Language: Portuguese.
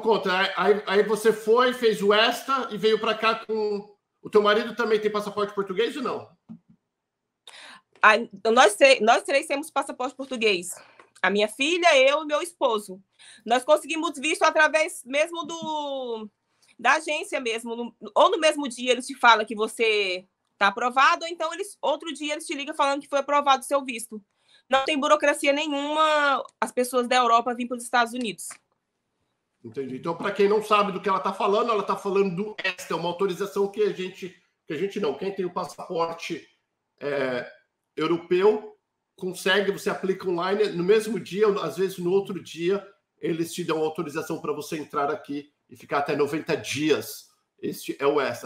Conta, aí, aí você foi, fez o ESTA e veio para cá com. O teu marido também tem passaporte português ou não? Aí, nós, nós três temos passaporte português. A minha filha, eu e meu esposo. Nós conseguimos visto através mesmo do da agência mesmo. No, ou no mesmo dia eles te falam que você está aprovado, ou então eles outro dia eles te ligam falando que foi aprovado o seu visto. Não tem burocracia nenhuma as pessoas da Europa vir para os Estados Unidos. Entendi. Então, para quem não sabe do que ela está falando, ela está falando do ESTA, uma autorização que a gente, que a gente não. Quem tem o passaporte é, europeu consegue, você aplica online no mesmo dia, às vezes no outro dia, eles te dão autorização para você entrar aqui e ficar até 90 dias. Este é o ESTA.